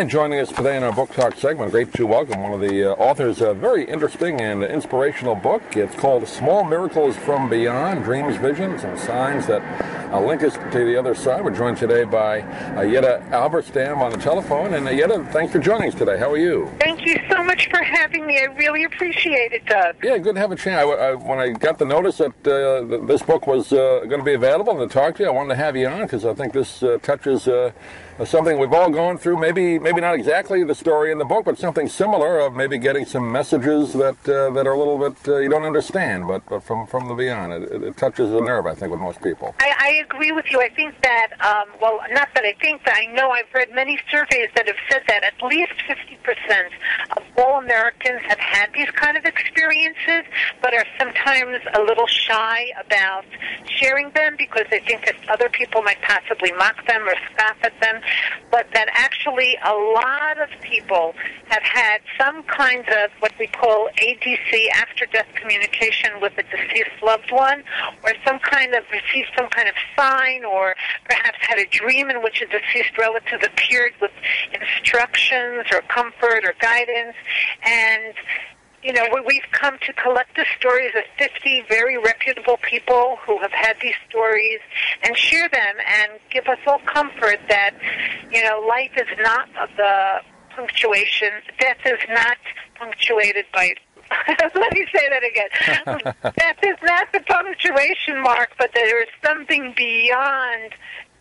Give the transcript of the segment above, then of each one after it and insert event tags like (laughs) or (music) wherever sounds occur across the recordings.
And joining us today in our book talk segment, great to welcome one of the uh, authors of a very interesting and inspirational book. It's called Small Miracles from Beyond Dreams, Visions, and Signs That uh, Link Us to the Other Side. We're joined today by uh, Yitta Halberstam on the telephone. And Yitta, thanks for joining us today. How are you? Thank you so much for having me. I really appreciate it, Doug. Yeah, good to have a chance. I, I, when I got the notice that uh, this book was uh, going to be available and to talk to you, I wanted to have you on because I think this uh, touches uh, something we've all gone through. Maybe, maybe not exactly the story in the book, but something similar of maybe getting some messages that uh, that are a little bit uh, you don't understand, but, but from from the beyond, it, it, touches a nerve. I think with most people. I, I agree with you. I think that um, well, not that I think that I know. I've read many surveys that have said that at least fifty percent of all Americans have had these kind of experiences, but are sometimes a little shy about sharing them because they think that other people might possibly mock them or scoff at them but that actually a lot of people have had some kinds of what we call ADC, after death communication with a deceased loved one, or some kind of received some kind of sign, or perhaps had a dream in which a deceased relative appeared with instructions or comfort or guidance. And you know, we've come to collect the stories of 50 very reputable people who have had these stories and share them and give us all comfort that, you know, life is not the punctuation, death is not punctuated by (laughs) let me say that again. (laughs) death is not the punctuation mark, but there is something beyond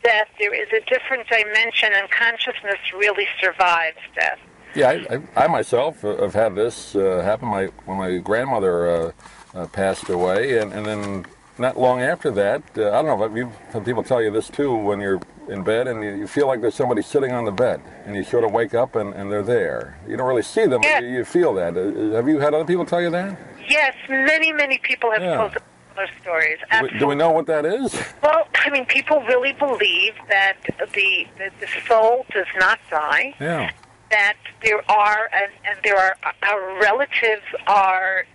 death. There is a different dimension, and consciousness really survives death. Yeah, I, I, I, myself have had this uh, happen. My when my grandmother uh, uh, passed away, and, and then not long after that, uh, I don't know if you've had people tell you this too. When you're in bed and you, you, feel like there's somebody sitting on the bed, and you sort of wake up and, and they're there. You don't really see them, but you, you feel that. Uh, have you had other people tell you that? Yes, many many people have yeah. told similar stories. Do we, do we, know what that is? (laughs) Well, I mean, people really believe that the the, the soul does not die. Yeah that there are and, and there are our relatives are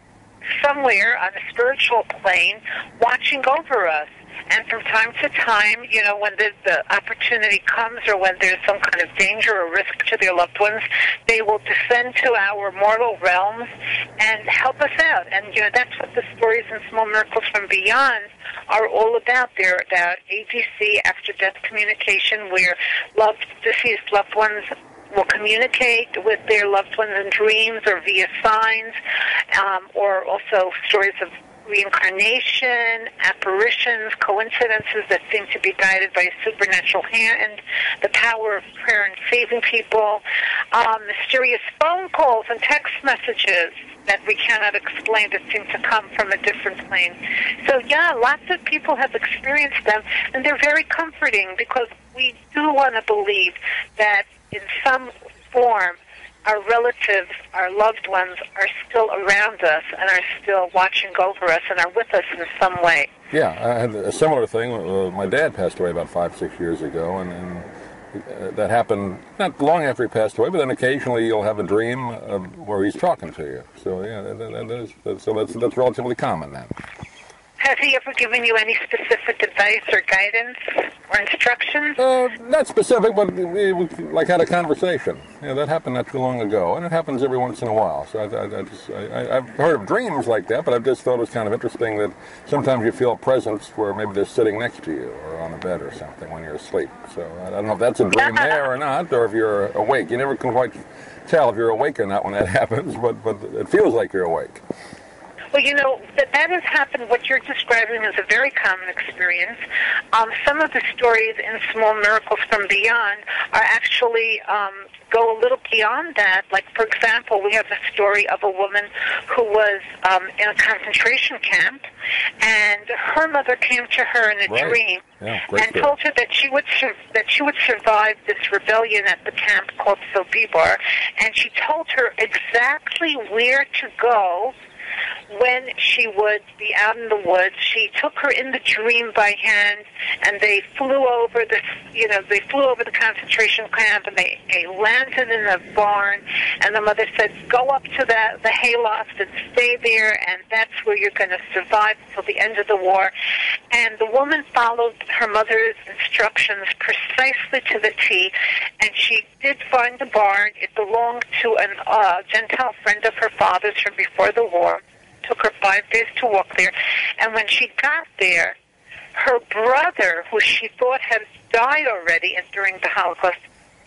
somewhere on a spiritual plane watching over us. And from time to time, you know, when the, the opportunity comes or when there's some kind of danger or risk to their loved ones, they will descend to our mortal realms and help us out. And, you know, that's what the stories and small miracles from beyond are all about. They're about ADC, after death communication, where loved, deceased loved ones will communicate with their loved ones in dreams or via signs, um, or also stories of reincarnation, apparitions, coincidences that seem to be guided by a supernatural hand, the power of prayer and saving people, um, mysterious phone calls and text messages that we cannot explain that seem to come from a different plane. So yeah, lots of people have experienced them, and they're very comforting because we do want to believe that in some form, our relatives, our loved ones are still around us and are still watching over us and are with us in some way. Yeah, I had a similar thing. Uh, my dad passed away about five, six years ago, and, and uh, that happened not long after he passed away. But then occasionally you'll have a dream where he's talking to you. So yeah, that, that is, so that's that's relatively common then. Has he ever given you any specific advice or guidance or instructions? Uh, not specific, but we, we, like had a conversation. Yeah, that happened not too long ago, and it happens every once in a while. So I, I, I just, I, have heard of dreams like that, but I just thought it was kind of interesting that sometimes you feel a presence where maybe they're sitting next to you or on a bed or something when you're asleep. So I don't know if that's a dream (laughs) there or not, or if you're awake. You never can quite tell if you're awake or not when that (laughs) happens, but but it feels like you're awake. Well, you know, that, that has happened. What you're describing is a very common experience. Um, some of the stories in Small Miracles from Beyond are actually um, go a little beyond that. Like, for example, we have a story of a woman who was um, in a concentration camp, and her mother came to her in a right. dream yeah, and told her that she would sur- that she would survive this rebellion at the camp called Sobibor, and she told her exactly where to go when she would be out in the woods. She took her in the dream by hand, and they flew over the, you know, they flew over the concentration camp, and they, they landed in a barn, And the mother said, go up to the, the hayloft and stay there, and that's where you're going to survive until the end of the war. And the woman followed her mother's instructions precisely to the T, and she did find the barn. It belonged to a uh, Gentile friend of her father's from before the war. Took her five days to walk there. And when she got there, her brother, who she thought had died already during the Holocaust,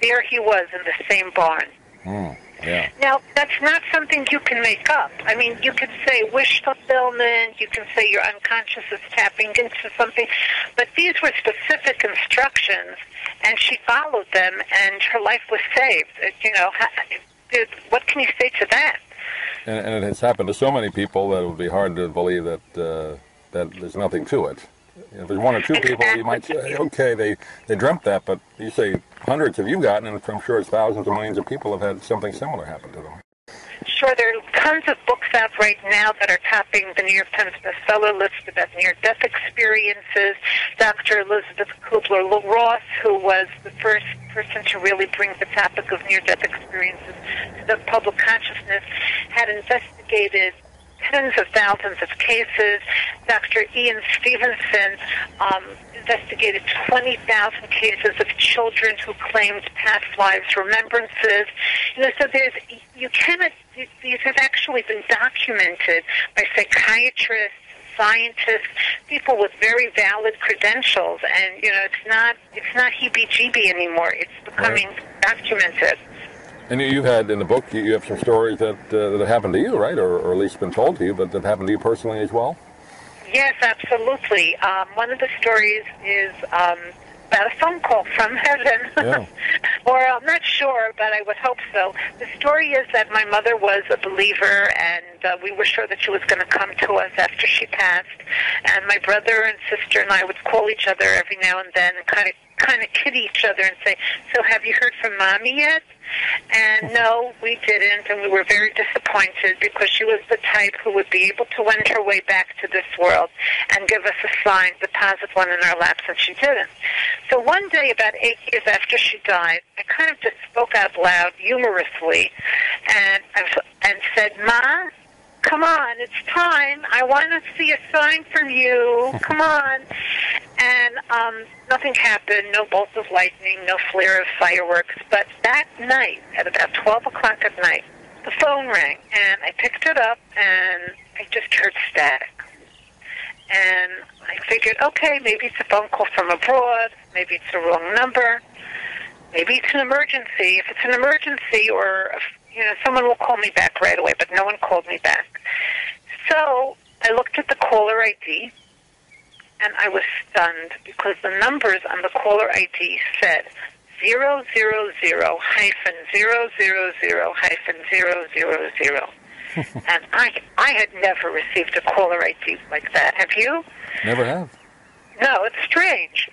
there he was in the same barn. Mm, yeah. Now, that's not something you can make up. I mean, you could say wish fulfillment, you can say your unconscious is tapping into something, but these were specific instructions, and she followed them, and her life was saved. You know, what can you say to that? And, and it has happened to so many people that it would be hard to believe that uh, that there's nothing to it. If there's one or two people, you might say, okay, they, they dreamt that, but you say hundreds have you gotten, and I'm sure it's thousands of millions of people have had something similar happen to them. Sure, there are tons of books out right now that are topping the New York Times bestseller list about near-death experiences. Dr. Elisabeth Kubler-Ross, who was the first person to really bring the topic of near-death experiences to the public consciousness, had investigated tens of thousands of cases. Dr. Ian Stevenson um, investigated 20,000 cases of children who claimed past lives remembrances. You know, so there's you cannot. These have actually been documented by psychiatrists scientists, people with very valid credentials, and you know it's not it's not heebie-jeebie anymore. It's becoming right. documented. And you've had in the book, you have some stories that uh, that happened to you, right, or, or at least been told to you, but that happened to you personally as well. Yes, absolutely. Um, one of the stories is um, about a phone call from heaven. Yeah. (laughs) or I'm not sure, but I would hope so. The story is that my mother was a believer, and uh, we were sure that she was going to come to us after she passed. And my brother and sister and I would call each other every now and then and kind of kind of kid each other and say, "So have you heard from mommy yet?" And no, we didn't, and we were very disappointed because she was the type who would be able to wend her way back to this world and give us a sign, deposit one in our laps, and she didn't. So one day, about eight years after she died, I kind of just spoke out loud, humorously, and and said, "Ma, come on, it's time. I want to see a sign from you. Come on. And um, nothing happened, no bolts of lightning, no flare of fireworks. But that night, at about 12 o'clock at night, the phone rang, and I picked it up, and I just heard static. And I figured, okay, maybe it's a phone call from abroad, maybe it's the wrong number, maybe it's an emergency. If it's an emergency or you know, someone will call me back right away, but no one called me back. So I looked at the caller ID, and I was stunned because the numbers on the caller ID said zero zero zero hyphen zero zero zero hyphen zero zero zero. (laughs) and I I had never received a caller ID like that. Have you? Never have. No, it's strange.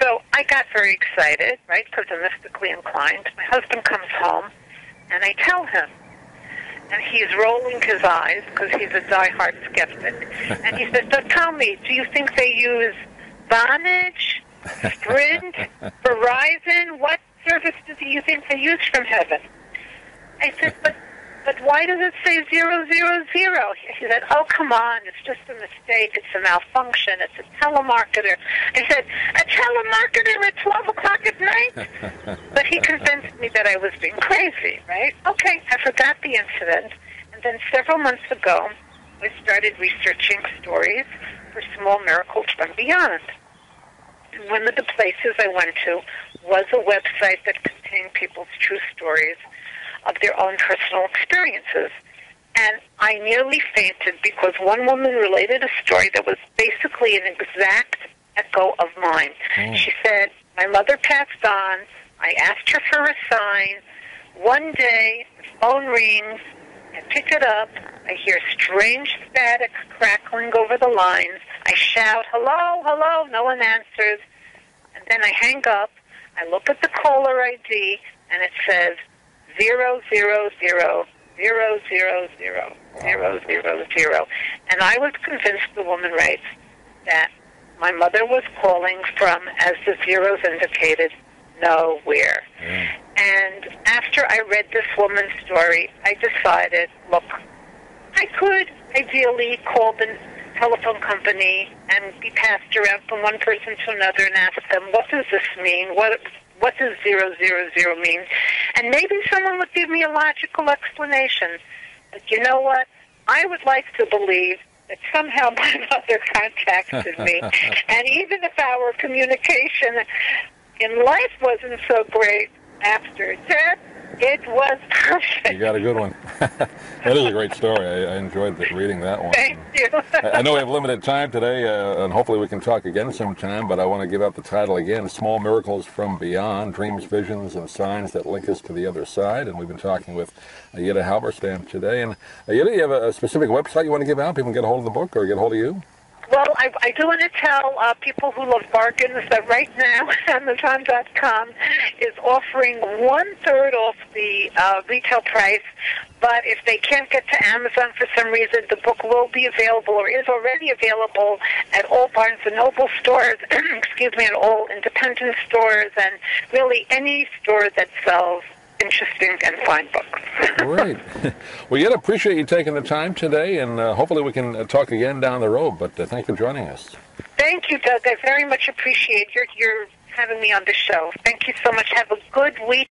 So I got very excited, right, because I'm mystically inclined. My husband comes home and I tell him. And he's rolling his eyes because he's a die-hard skeptic. (laughs) and he says, so tell me, do you think they use Vonage, Sprint, Verizon? What service do you think they use from heaven? I said, but but why does it say zero zero zero? He said, oh come on, it's just a mistake. It's a malfunction. It's a telemarketer. I said, a telemarketer at twelve o'clock at night? (laughs) but he convinced me that I was being crazy. Right? Okay, I forgot the incident, and then several months ago, I started researching stories for small miracles from beyond. And one of the places I went to was a website that contained people's true stories of their own personal experiences. And I nearly fainted because one woman related a story that was basically an exact echo of mine. Mm. She said, My mother passed on. I asked her for a sign. One day, the phone rings. I pick it up. I hear strange static crackling over the lines. I shout, Hello, hello. No one answers. And then I hang up. I look at the caller ID, and it says zero zero zero zero zero zero zero zero zero. And I was convinced, the woman writes, that my mother was calling from, as the zeros indicated, nowhere. Yeah. And after I read this woman's story, I decided, look, I could ideally call the telephone company and be passed around from one person to another and ask them, what does this mean? What what does zero zero zero mean? And maybe someone would give me a logical explanation. But you know what? I would like to believe that somehow (laughs) my mother contacted me, (laughs) and even if our communication in life wasn't so great after death, it was perfect. You got a good one. (laughs) that is a great story. I, I enjoyed the, reading that one. Thank you. I I know we have limited time today, uh, and hopefully we can talk again sometime, but I want to give out the title again Small Miracles from Beyond Dreams, Visions, and Signs That Link Us to the Other Side. And we've been talking with Yitta Halberstam today. And Yitta, you have a, a specific website you want to give out? People can get a hold of the book or get a hold of you? Well, I, I do want to tell uh, people who love bargains that right now (laughs) Amazon.com is offering one third off the uh, retail price. But if they can't get to Amazon for some reason, the book will be available or is already available at all Barnes and Noble stores. (clears throat) excuse me, at all independent stores and really any store that sells interesting and fine books. Great. (laughs) (laughs) well, Yitta appreciate you taking the time today, and uh, hopefully we can uh, talk again down the road. But uh, thanks for joining us. Thank you, Doug. I very much appreciate your your having me on the show. Thank you so much. Have a good week.